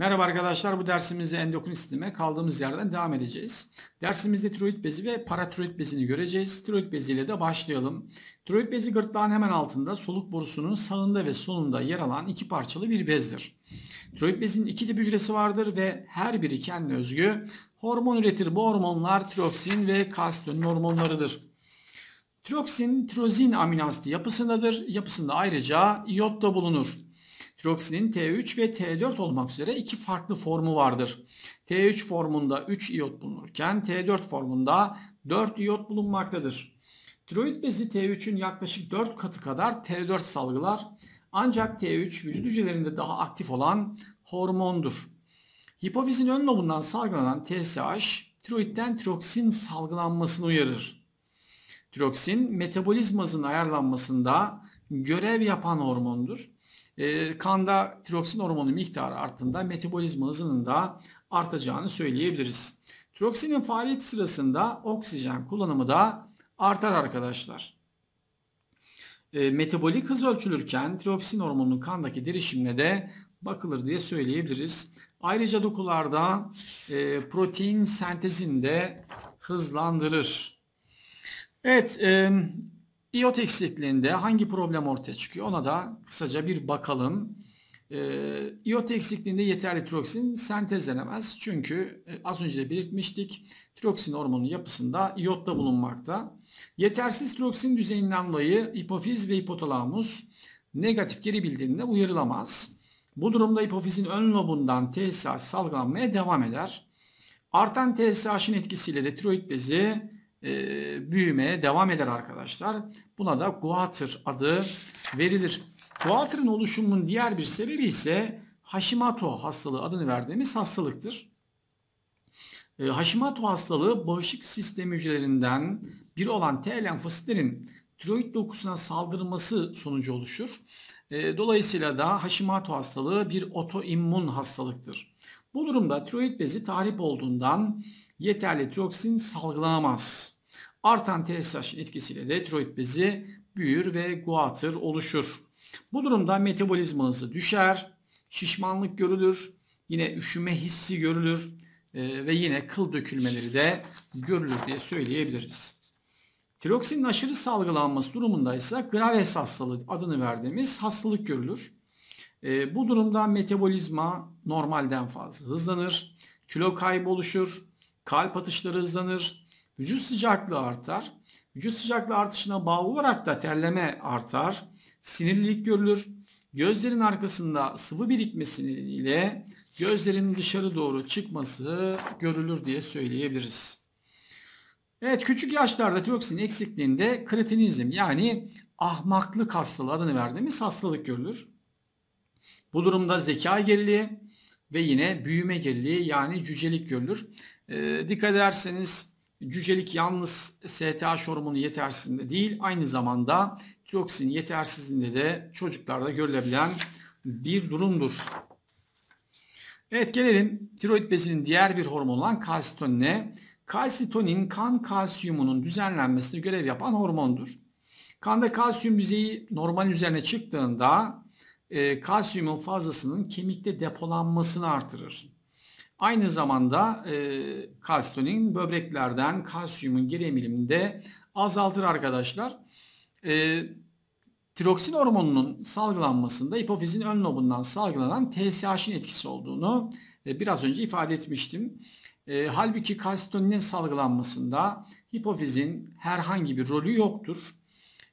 Merhaba arkadaşlar bu dersimizde endokrin sisteme kaldığımız yerden devam edeceğiz. Dersimizde tiroid bezi ve paratiroid bezini göreceğiz. Tiroid beziyle de başlayalım. Tiroid bezi gırtlağın hemen altında soluk borusunun sağında ve solunda yer alan iki parçalı bir bezdir. Tiroid bezinin iki tip hücresi vardır ve her biri kendine özgü hormon üretir. Bu hormonlar tiroksin ve kalsitonin hormonlarıdır. Tiroksin, tirozin amino yapısındadır. Yapısında ayrıca iyot da bulunur. Tiroksinin T3 ve T4 olmak üzere iki farklı formu vardır. T3 formunda 3 iyot bulunurken T4 formunda 4 iyot bulunmaktadır. Tiroid bezi T3'ün yaklaşık 4 katı kadar T4 salgılar ancak T3 vücut hücrelerinde daha aktif olan hormondur. Hipofizin ön lobundan salgılanan TSH tiroidden tiroksin salgılanmasını uyarır. Tiroksin metabolizma hızının ayarlanmasında görev yapan hormondur. E, kanda tiroksin hormonu miktarı arttığında metabolizma hızının da artacağını söyleyebiliriz. Tiroksinin faaliyet sırasında oksijen kullanımı da artar arkadaşlar. E, metabolik hız ölçülürken tiroksin hormonunun kandaki derişimine de bakılır diye söyleyebiliriz. Ayrıca dokularda e, protein sentezini de hızlandırır. Evet, e, İyot eksikliğinde hangi problem ortaya çıkıyor ona da kısaca bir bakalım. Ee, iyot eksikliğinde yeterli tiroksin sentezlenemez. Çünkü e, az önce de belirtmiştik tiroksin hormonun yapısında iyot da bulunmakta. Yetersiz tiroksin düzeyinden dolayı hipofiz ve hipotalamus negatif geri bildirimle uyarılamaz. Bu durumda hipofizin ön lobundan TSH salgılanmaya devam eder. Artan TSH'ın etkisiyle de tiroid bezi e, büyümeye devam eder arkadaşlar. Buna da Guatr adı verilir. Guatr'ın oluşumunun diğer bir sebebi ise Hashimoto hastalığı adını verdiğimiz hastalıktır. E, Hashimoto hastalığı bağışıklık sistemi hücrelerinden biri olan T lenfositlerin tiroid dokusuna saldırması sonucu oluşur. E, dolayısıyla da Hashimoto hastalığı bir otoimmün hastalıktır. Bu durumda tiroid bezi tahrip olduğundan yeterli tiroksin salgılanamaz. Artan TSH'ın etkisiyle de tiroid bezi büyür ve guatr oluşur. Bu durumda metabolizma hızı düşer, şişmanlık görülür, yine üşüme hissi görülür e, ve yine kıl dökülmeleri de görülür diye söyleyebiliriz. Tiroksinin aşırı salgılanması durumunda ise Graves hastalığı adını verdiğimiz hastalık görülür. E, bu durumda metabolizma normalden fazla hızlanır, kilo kaybı oluşur, kalp atışları hızlanır, vücut sıcaklığı artar. Vücut sıcaklığı artışına bağlı olarak da terleme artar. Sinirlilik görülür. Gözlerin arkasında sıvı birikmesi nedeniyle gözlerin dışarı doğru çıkması görülür diye söyleyebiliriz. Evet küçük yaşlarda tiroksin eksikliğinde kretinizm yani ahmaklık hastalığı adını verdiğimiz hastalık görülür. Bu durumda zeka geriliği ve yine büyüme geriliği yani cücelik görülür. E, dikkat ederseniz cücelik yalnız STH hormonu yetersizliğinde değil aynı zamanda tiroksin yetersizliğinde de çocuklarda görülebilen bir durumdur. Evet gelelim tiroid bezinin diğer bir hormon olan kalsitonine. Kalsitonin kan kalsiyumunun düzenlenmesine görev yapan hormondur. Kanda kalsiyum düzeyi normal üzerine çıktığında e, kalsiyumun fazlasının kemikte depolanmasını artırır. Aynı zamanda e, kalsitonin böbreklerden kalsiyumun geri emiliminde azaltır arkadaşlar. E, tiroksin hormonunun salgılanmasında hipofizin ön lobundan salgılanan TSH'in etkisi olduğunu e, biraz önce ifade etmiştim. E, halbuki kalsitoninin salgılanmasında hipofizin herhangi bir rolü yoktur.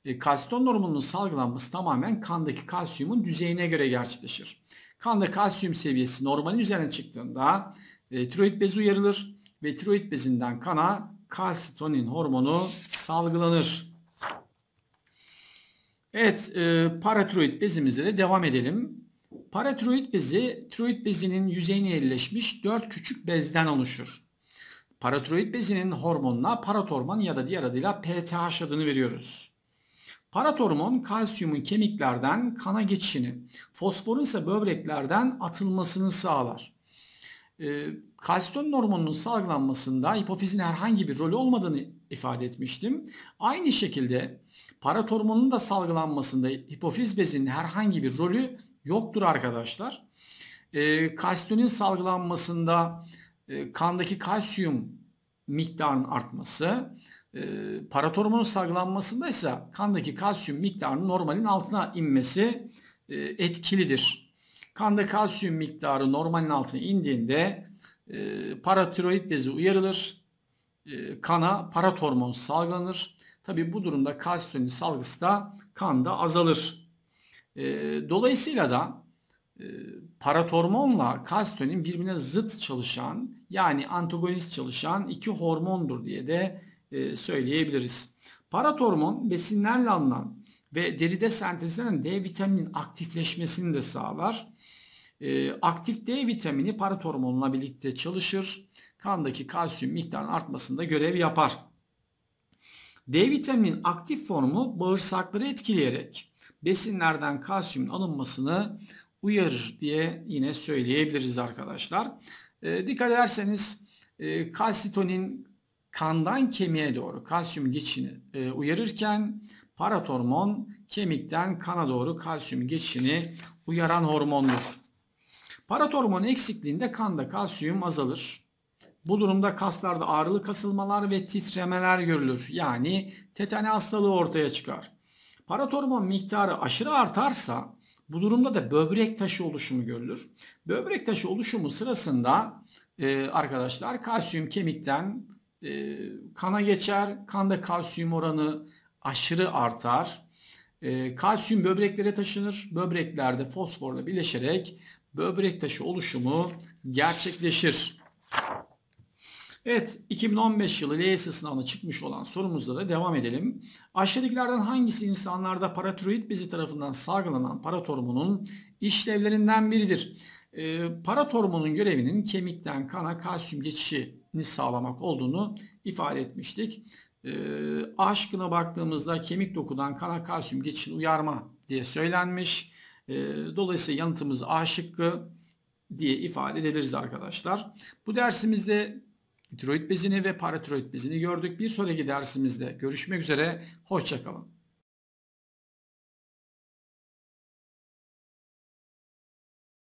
E, kalsiton hormonunun salgılanması tamamen kandaki kalsiyumun düzeyine göre gerçekleşir. Kanda kalsiyum seviyesi normalin üzerine çıktığında e, tiroid bezi uyarılır ve tiroid bezinden kana kalsitonin hormonu salgılanır. Evet, e, paratiroid bezimizle de devam edelim. Paratiroid bezi, tiroid bezinin yüzeyine yerleşmiş 4 küçük bezden oluşur. Paratiroid bezinin hormonuna paratormon ya da diğer adıyla PTH adını veriyoruz. Paratormon kalsiyumun kemiklerden kana geçişini, fosforun ise böbreklerden atılmasını sağlar. E, kalsitonin hormonunun salgılanmasında hipofizin herhangi bir rolü olmadığını ifade etmiştim. Aynı şekilde paratormonun da salgılanmasında hipofiz bezinin herhangi bir rolü yoktur arkadaşlar. E, kalsitonin salgılanmasında e, kandaki kalsiyum miktarının artması, e, paratormonun salgılanmasında ise kandaki kalsiyum miktarının normalin altına inmesi e, etkilidir. Kanda kalsiyum miktarı normalin altına indiğinde e, paratiroid bezi uyarılır, e, kana paratormon salgılanır. Tabi bu durumda kalsitonin salgısı da kanda azalır. E, dolayısıyla da e, paratormonla kalsitonin birbirine zıt çalışan yani antagonist çalışan iki hormondur diye de e, söyleyebiliriz. Paratormon besinlerle alınan ve deride sentezlenen D vitamininin aktifleşmesini de sağlar. E, aktif D vitamini paratormonla birlikte çalışır. Kandaki kalsiyum miktarının artmasında görev yapar. D vitaminin aktif formu bağırsakları etkileyerek besinlerden kalsiyumun alınmasını uyarır diye yine söyleyebiliriz arkadaşlar. E, dikkat ederseniz e, kalsitonin kandan kemiğe doğru kalsiyum geçişini e, uyarırken paratormon kemikten kana doğru kalsiyum geçişini uyaran hormondur. Paratormon eksikliğinde kanda kalsiyum azalır. Bu durumda kaslarda ağrılı kasılmalar ve titremeler görülür. Yani tetani hastalığı ortaya çıkar. Paratormon miktarı aşırı artarsa bu durumda da böbrek taşı oluşumu görülür. Böbrek taşı oluşumu sırasında e, arkadaşlar kalsiyum kemikten e, kana geçer. Kanda kalsiyum oranı aşırı artar. E, kalsiyum böbreklere taşınır. Böbreklerde fosforla birleşerek böbrek taşı oluşumu gerçekleşir. Evet 2015 yılı LYS sınavına çıkmış olan sorumuzla da devam edelim. Aşağıdakilerden hangisi insanlarda paratiroid bezi tarafından salgılanan paratormonun işlevlerinden biridir? E, paratormonun görevinin kemikten kana kalsiyum geçişini sağlamak olduğunu ifade etmiştik. E, A şıkkına baktığımızda kemik dokudan kana kalsiyum geçişini uyarma diye söylenmiş. E, dolayısıyla yanıtımız A şıkkı diye ifade edebiliriz arkadaşlar. Bu dersimizde tiroid bezini ve paratiroid bezini gördük. Bir sonraki dersimizde görüşmek üzere. Hoşçakalın.